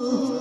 Oh.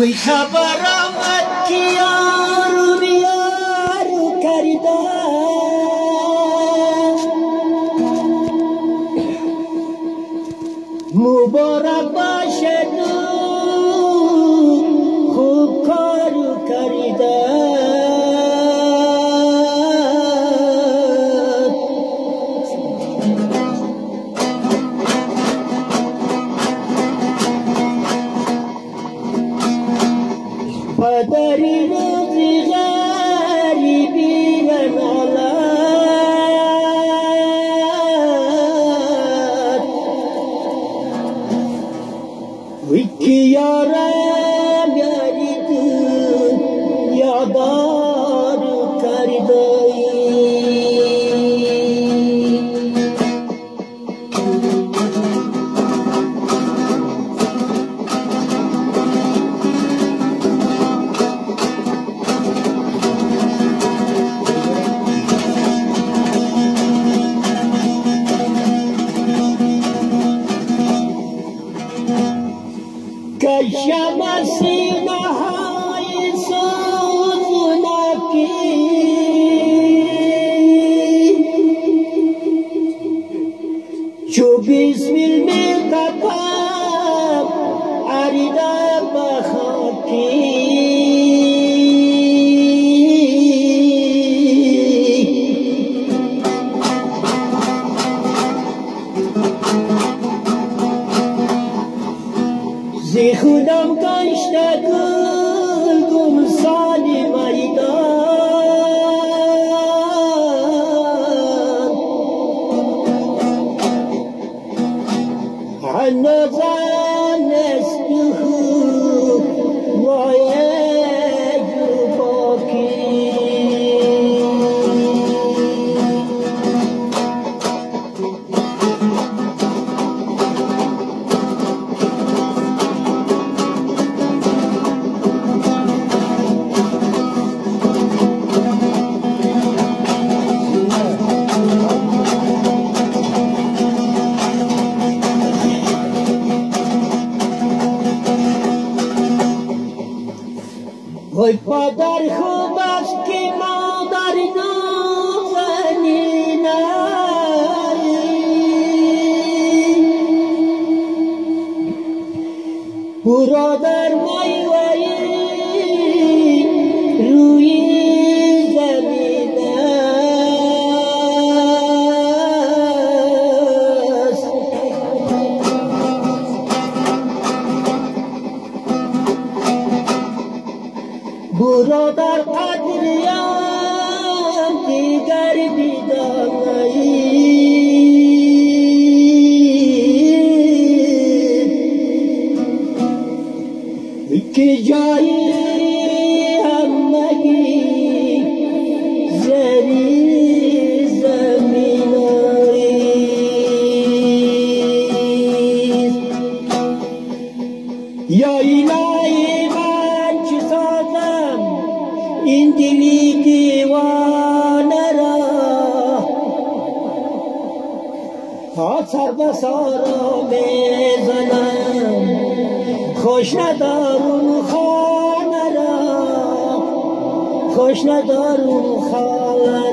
وی خبر آمد کردن پدری روزی Cause you're my زی خودم گشته گل گمسان میدان. هنوز وای پدر خوب است که مادر نازنین برادر Yaylayı ben çıkardım, indirim. تا بسارا بزنم خوش ندارون خانه را. خوش ندارون خانه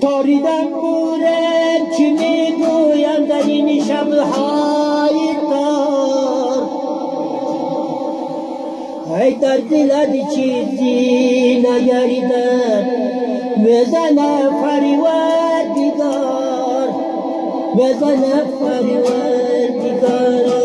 باریدن بوره چی می‌گویم در این شب های دار ای در دلت چیزی نگریدن بزنم فریور دیگار بزنم فریور دیگار